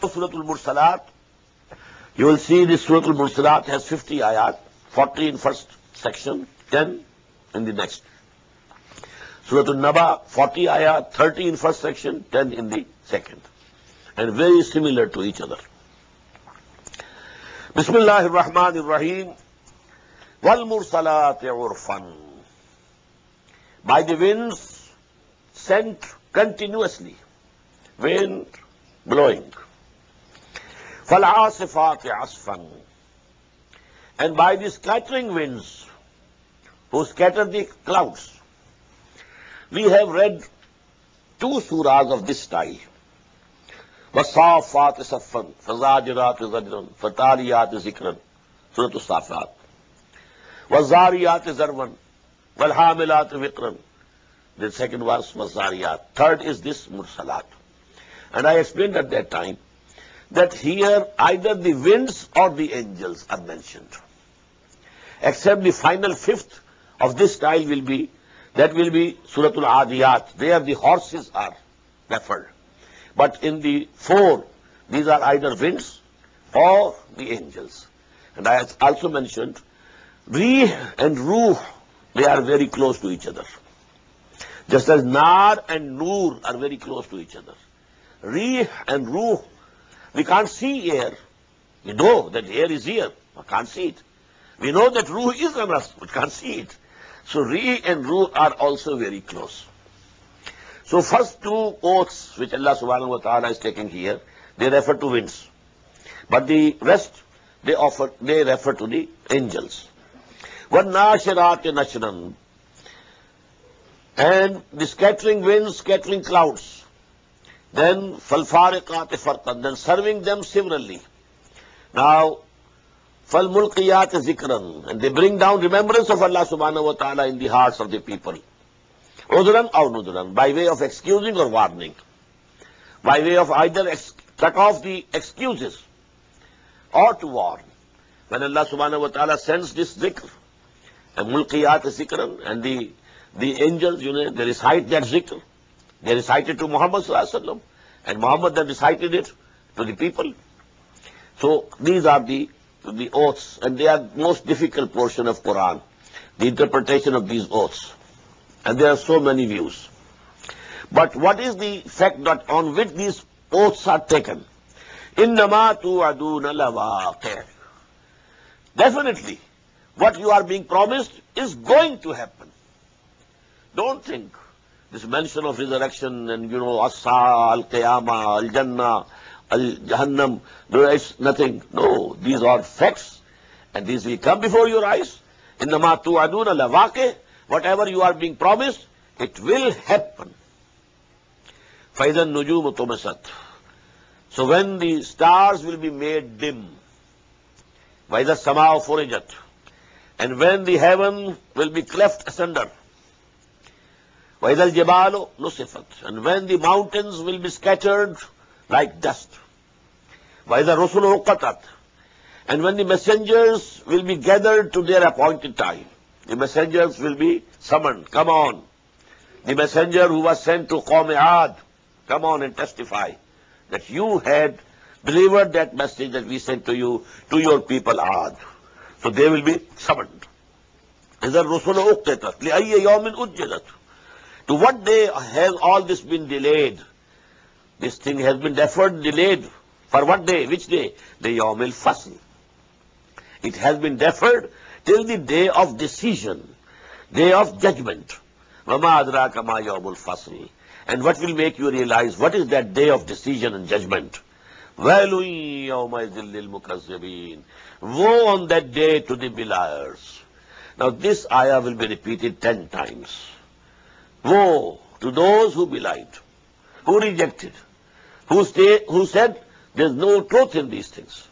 Surah Al-Mursalat, you will see this Surah Al-Mursalat has 50 ayat, 40 in first section, 10 in the next. Surah Al-Naba, 40 ayat, 30 in first section, 10 in the second. And very similar to each other. Bismillah ar-Rahman ar-Rahim. وَالْمُرْسَلَاتِ عُرْفًا By the winds sent continuously, wind blowing. فلاح صفات and by the scattering winds who scatter the clouds we have read two سوراز of this ٹائی و سافات فضا جراتر فتاریاترات وزاریات فلاح وکرن فکرن سیکنڈ وارس مزاریات third is this مرسلات and I explained at that time that here either the winds or the angels are mentioned. Except the final fifth of this style will be, that will be Suratul Adiyat, there the horses are referred. But in the four, these are either winds or the angels. And I also mentioned, Ri and Ruh, they are very close to each other. Just as Nar and Noor are very close to each other. Ri and Ruh we can't see air. We know that air is here, but can't see it. We know that Ruh is on us, but can't see it. So Ri and Ruh are also very close. So first two oaths which Allah subhanahu wa ta'ala is taking here, they refer to winds. But the rest, they, offer, they refer to the angels. وَالنَّاشِرَاتِ نَشْرًا And the scattering winds, scattering clouds. Bring down remembrance of Allah سبحان و تعالیٰ ان the hearts of the پیپلن اور by way of excusing or warning by way of either ٹرٹ of the excuse or to warn when Allah سبحان و تعالیٰ sense ڈس فکر یاد ذکر They recited to Muhammad Sallallahu Alaihi Wasallam, and Muhammad then recited it to the people. So these are the oaths, and they are the most difficult portion of Quran, the interpretation of these oaths. And there are so many views. But what is the fact that on which these oaths are taken? إِنَّمَا تُوَعَدُونَ لَوَاقِعٌ. Definitely, what you are being promised is going to happen. Don't think this mention of resurrection and, you know, Asa, Al-Qiyamah, Al-Jannah, Al-Jahannam, it's nothing. No, these are facts, and these will come before your eyes. إِنَّمَا تُوعَدُونَ لَوَاقِعٌ Whatever you are being promised, it will happen. فَإِذَا النُّجُومُ طُمِسَتْ So when the stars will be made dim, وَإِذَا السَّمَاءُ فُرِجَتْ And when the heaven will be cleft asunder, وَإِذَا الْجِبَالُ نُصِفَتْ And when the mountains will be scattered like dust, وَإِذَا الرُّسُلُ أُقَّتَتْ And when the messengers will be gathered to their appointed time, the messengers will be summoned. Come on. The messenger who was sent to Qawm Ad, come on and testify that you had delivered that message that we sent to you, to your people Ad. So they will be summoned. إِذَا الرُّسُلُ أُقْتَتَتْ لِأَيِّ يَوْمٍ أُجِّلَتْ To what day has all this been delayed? This thing has been deferred, delayed. For what day? Which day? The Yawm al-Fasl. It has been deferred till the day of decision, day of judgment. وَمَا أَدْرَاكَ مَا يَوْمُ الْفَصْلِ And what will make you realize what is that day of decision and judgment? وَيْلٌ يَوْمَئِذٍ لِلْمُكَذِّبِينَ Woe on that day to the beliers. Now this ayah will be repeated ten times. Woe to those who belied, who rejected, who, stay, who said there's no truth in these things.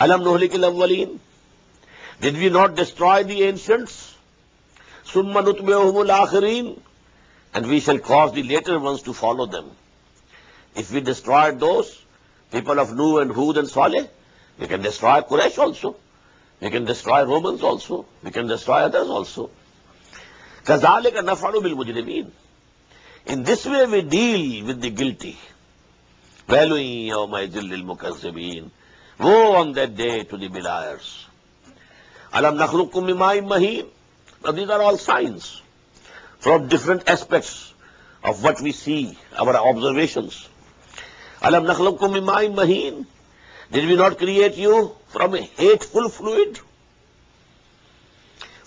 Alam nuhlikil awwaleen? Did we not destroy the ancients? Summa nutbi'uhumul akhirin? And we shall cause the later ones to follow them. If we destroyed those, people of Nu and Hud and Saleh, we can destroy Quraysh also. We can destroy Romans also. We can destroy others also. كَذَلِكَ نَفْعَلُ بِالْمُجْرِمِينَ In this way we deal with the guilty. وَيْلٌ يَوْمَئِذٍ لِلْمُكَذِّبِينَ Woe on that day to the beliers. Alam nakhluqkum min ma'in mahin. Now these are all signs from different aspects of what we see, our observations. Alam nakhluqkum min ma'in mahin. Did we not create you from a hateful fluid?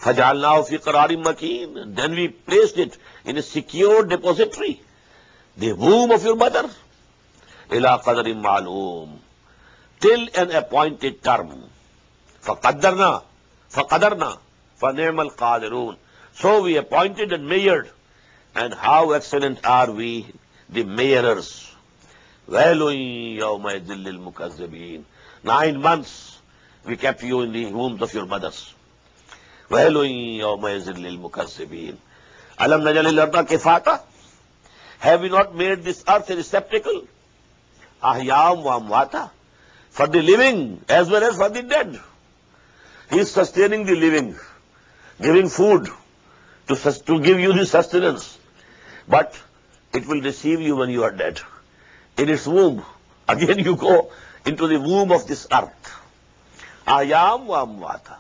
فجالنا فی قرار مکین then we placed it in secure depository the womb of your mother الا قدر معلوم till an appoint term فقدرنا فقدرنا فنعم القادرون so we appoint and measured and how excellent are we the measurers value یو مائی دل مکزمین nine months we keep you in the wombs of your mothers لوئی اور میں زلیل مکرسبین الحمد کفاتا have we not made this earth receptacle آم وام واتا for the living as well as for the dead he is sustaining the living giving food to give you the sustenance but it will receive you when you are dead in its womb again you go into the womb of this earth آم وام واتا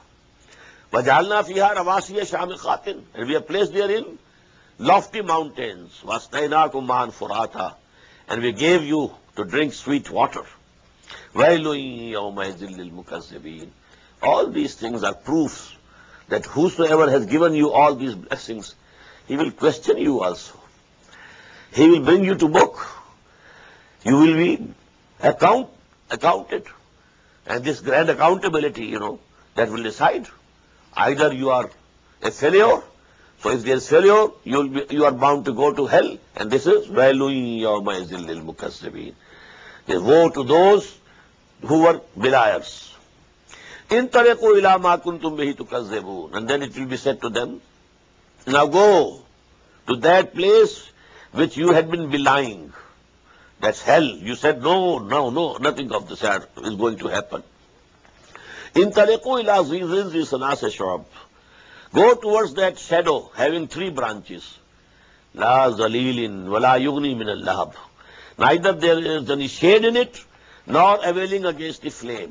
وَجَعَلْنَا فِيهَا رَوَاسِيَ شَامِخَاتٍ And we have placed therein lofty mountains. وَاسْتَيْنَاكُمْ مَعًا فُرَاتًا And we gave you to drink sweet water. وَيْلٌ يَوْمَئِذٍ لِلْمُكَذِّبِينَ All these things are proofs that whosoever has given you all these blessings, he will question you also. He will bring you to book. You will be account, accounted. And this grand accountability, you know, that will decide. Either you are a failure, so if there is failure, you will be, you are bound to go to hell. And this is وَيْلٌ يَوْمَئِذٍ لِلْمُكَذِّبِينَ. The woe to those who were beliers. In tariqu ila ma kuntum bihi tukazzibun. And then it will be said to them, now go to that place which you had been belying. That's hell. You said, no, no, no, nothing of the sort is going to happen. ان تلیکو سے شعب go towards that shadow having three branch لا زلیل ولا من نا neither there is shade in it nor availing against the flame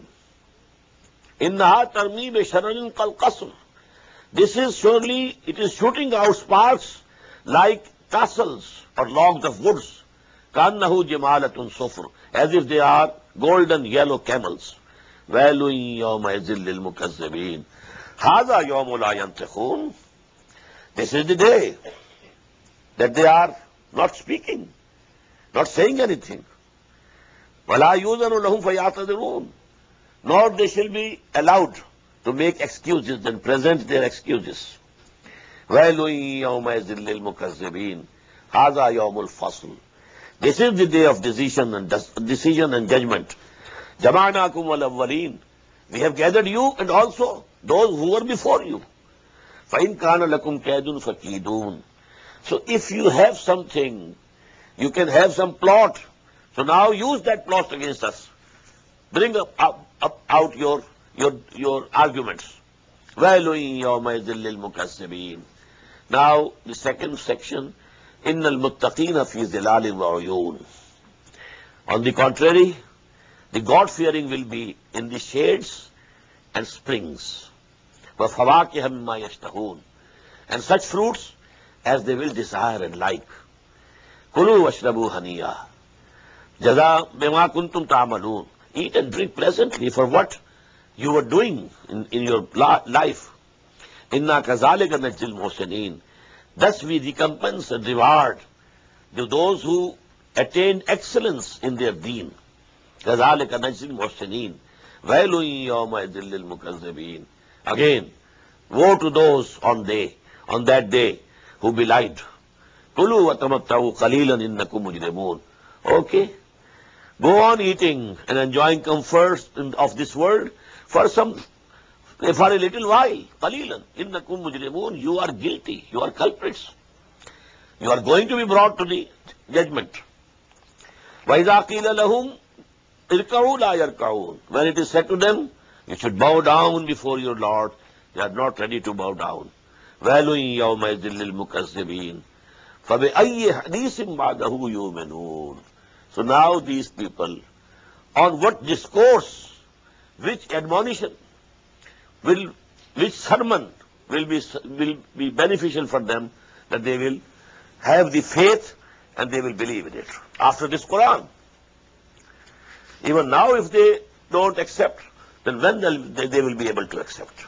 ان ترمیم شرون answer this is surely it is shooting out parts like castle or log of woods کانو جمالت ان سفر as if they are golden yellow camels سے خون this is the day that they are not speaking not saying anything ولا یوز این فیات رون نارٹ they shall be allowed to make excuse decent their excuse وی لوئن یو مائی زل مکین ہاز آر یور مل فاسول this is the day of ڈسنڈ decision and judgment جَمَعْنَاكُمْ وَالْأَوَّلِينَ We have gathered you and also those who were before you. فَإِنْ كَانَ لَكُمْ كَيْدٌ فَكِيدُونَ So if you have something, you can have some plot. So now use that plot against us. Bring up, up, up out your, your, your arguments. وَيْلٌ يَوْمَئِذٍ لِلْمُكَذِّبِينَ Now, the second section, إِنَّ الْمُتَّقِينَ فِي ظِلَالٍ وَعُيُونٍ On the contrary, the God fearing will be in the shades and springs وہ فوا کے ہم ماں یشت and such fruits as they will desire and like کلو اشربو ہنیا جزا میں کن تم کا eat and drink presently for what you are doing in your life انا کا محسنین دس وی ریکمپنس ریوارڈ جو those who attend excellence in their then Kazalika najil muhsinin. Wailun yawma idillil mukazzabin. Again, woe to those on day, on that day who belied. Kulu wa tamatta'u qalilan innakum mujrimun. Okay. Go on eating and enjoying comforts of this world for some, for a little while. Qalilan. Innakum mujrimun. You are guilty. You are culprits. You are going to be brought to the judgment. وَإِذَا قِيلَ لَهُمْ إِرْكَعُوا لَا يَرْكَعُونَ When it is said to them, you should bow down before your Lord. They are not ready to bow down. وَيْلٌ يَوْمَئِذٍ لِلْمُكَذِّبِينَ فَبِأَيِّ حَدِيثٍ بَعْدَهُ يُؤْمِنُونَ So now these people, on what discourse, which admonition, will, which sermon will be, will be beneficial for them, that they will have the faith and they will believe in it. After this Quran. even now if they don't accept, then when they, will be able to accept?